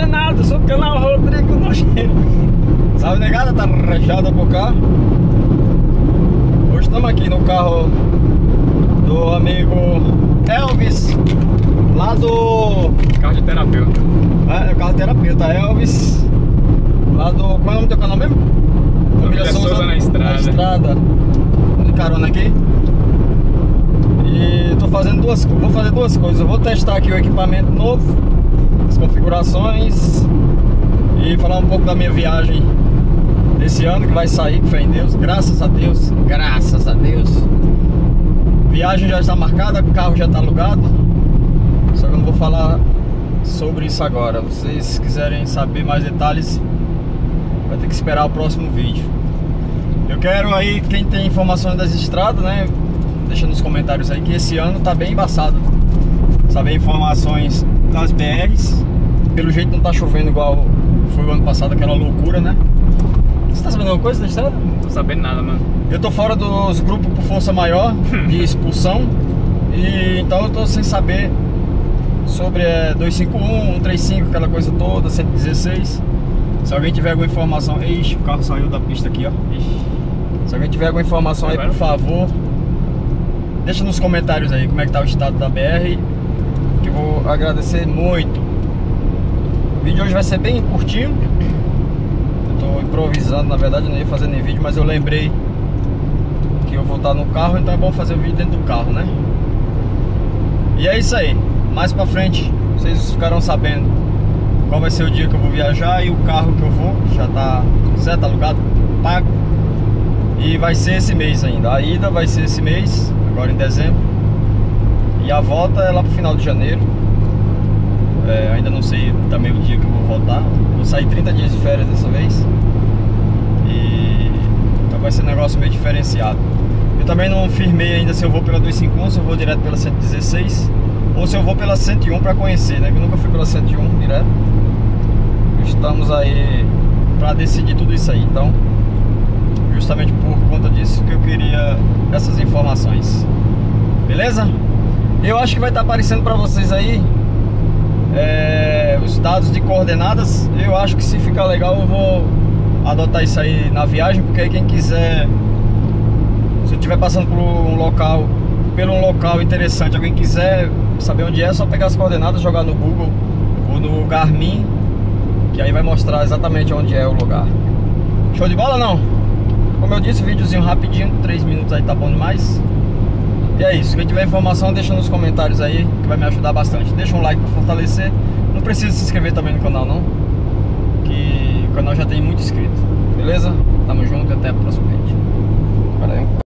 nada, sou o canal Rodrigo Nojento. Salve negada, tá rachada por cá. Hoje estamos aqui no carro do amigo Elvis, lá do. Carro de terapeuta. É, o carro terapeuta Elvis, lá do. Qual é o nome do teu canal mesmo? Família Souza na Estrada. Na estrada. De carona aqui. E tô fazendo duas Vou fazer duas coisas. Eu vou testar aqui o equipamento novo, configurações e falar um pouco da minha viagem desse ano que vai sair, com fé em Deus. Graças a Deus. Graças a Deus. Viagem já está marcada, o carro já está alugado. Só que eu não vou falar sobre isso agora. Vocês quiserem saber mais detalhes, vai ter que esperar o próximo vídeo. Eu quero aí, quem tem informações das estradas, né? Deixa nos comentários aí que esse ano tá bem embaçado. Saber informações das BRs. Pelo jeito não tá chovendo igual foi o ano passado, aquela loucura, né? Você tá sabendo alguma coisa da estrada? Não tô sabendo nada, mano. Eu tô fora dos grupos por força maior de expulsão. E então eu tô sem saber sobre é, 251, 135, aquela coisa toda, 116. Se alguém tiver alguma informação. Ixi, o carro saiu da pista aqui, ó. Ixi. Se alguém tiver alguma informação aí, por favor, deixa nos comentários aí como é que tá o estado da BR. Que eu vou agradecer muito. O vídeo hoje vai ser bem curtinho. Eu tô improvisando, na verdade, não ia fazer nem vídeo, mas eu lembrei que eu vou estar no carro, então é bom fazer o vídeo dentro do carro, né? E é isso aí. Mais pra frente, vocês ficarão sabendo qual vai ser o dia que eu vou viajar e o carro que eu vou. Já tá certo, alugado, pago. E vai ser esse mês ainda. A ida vai ser esse mês, agora em dezembro. E a volta é lá pro final de janeiro. É, ainda não sei também o dia que eu vou voltar. Vou sair 30 dias de férias dessa vez. E então vai ser um negócio meio diferenciado. Eu também não firmei ainda se eu vou pela 251, se eu vou direto pela 116 ou se eu vou pela 101 para conhecer, né? Eu nunca fui pela 101 direto. Estamos aí para decidir tudo isso aí. Então, justamente por conta disso que eu queria essas informações. Beleza? Eu acho que vai estar aparecendo para vocês aí é, os dados de coordenadas. Eu acho que se ficar legal eu vou adotar isso aí na viagem, porque aí quem quiser, se eu estiver passando por um local, pelo um local interessante, alguém quiser saber onde é, é só pegar as coordenadas, jogar no Google ou no Garmin, que aí vai mostrar exatamente onde é o lugar. Show de bola não? Como eu disse, videozinho rapidinho, 3 minutos aí tá bom demais. E é isso, quem tiver informação deixa nos comentários aí, que vai me ajudar bastante. Deixa um like para fortalecer. Não precisa se inscrever também no canal não, que o canal já tem muito inscrito. Beleza? Tamo junto e até o próximo vídeo. Valeu.